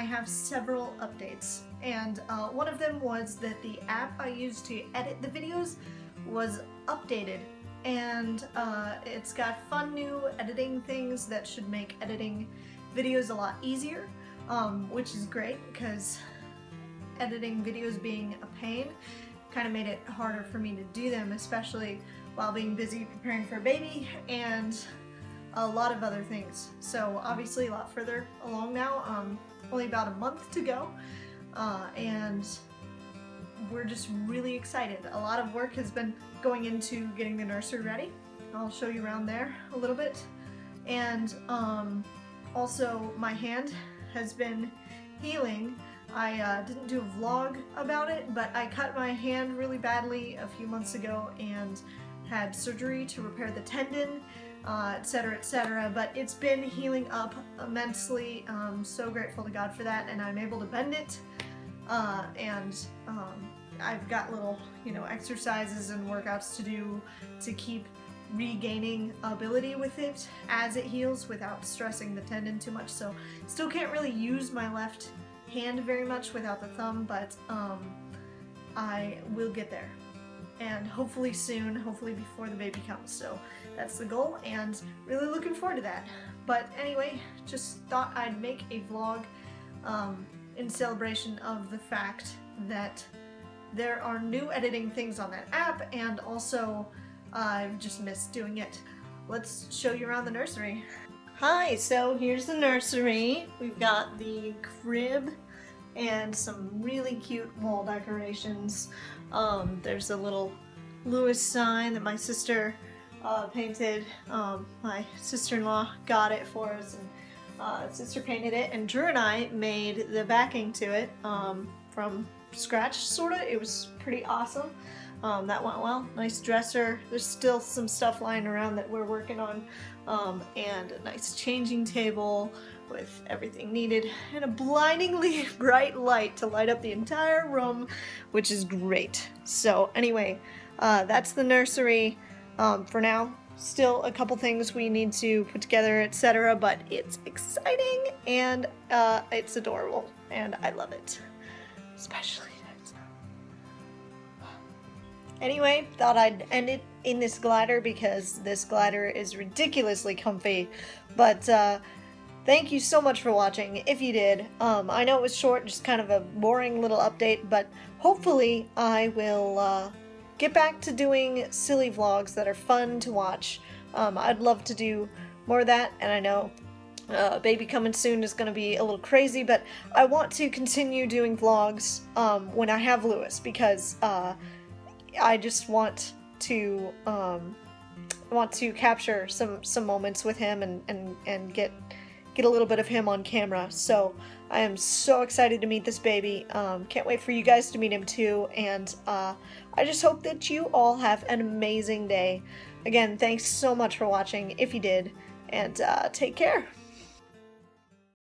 have several updates. And uh, one of them was that the app I use to edit the videos was updated. And uh, it's got fun new editing things that should make editing videos a lot easier, um, which is great because editing videos being a pain kind of made it harder for me to do them, especially while being busy preparing for a baby and a lot of other things. So obviously a lot further along now, um, only about a month to go, uh, and we're just really excited. A lot of work has been going into getting the nursery ready. I'll show you around there a little bit. And um, also my hand has been healing. I uh, didn't do a vlog about it, but I cut my hand really badly a few months ago and had surgery to repair the tendon etc., uh, etc. Et but it's been healing up immensely. I'm so grateful to God for that, and I'm able to bend it. Uh, and um, I've got little, you know, exercises and workouts to do to keep regaining ability with it as it heals without stressing the tendon too much. So still can't really use my left hand very much without the thumb, but um, I will get there. And hopefully soon, hopefully before the baby comes. So that's the goal and really looking forward to that. But anyway, just thought I'd make a vlog um, in celebration of the fact that there are new editing things on that app and also I've just missed doing it. Let's show you around the nursery. Hi, so here's the nursery. We've got the crib and some really cute wall decorations. Um, there's a little Lewis sign that my sister uh, painted. Um, my sister-in-law got it for us and uh, sister painted it and Drew and I made the backing to it um, from scratch sorta. It was pretty awesome. Um, that went well. Nice dresser. There's still some stuff lying around that we're working on um, and a nice changing table with everything needed and a blindingly bright light to light up the entire room which is great. So anyway, uh, that's the nursery um, for now. Still a couple things we need to put together, etc., but it's exciting and uh, it's adorable, and I love it. Especially Anyway, thought I'd end it in this glider because this glider is ridiculously comfy. But uh, thank you so much for watching, if you did. Um, I know it was short, just kind of a boring little update, but hopefully I will uh, get back to doing silly vlogs that are fun to watch. Um, I'd love to do more of that, and I know uh, Baby Coming Soon is going to be a little crazy, but I want to continue doing vlogs um, when I have Lewis, because uh, I just want to um, want to capture some some moments with him and, and, and get get a little bit of him on camera. So I am so excited to meet this baby. Um, can't wait for you guys to meet him too. And uh, I just hope that you all have an amazing day. Again, thanks so much for watching if you did. And uh, take care.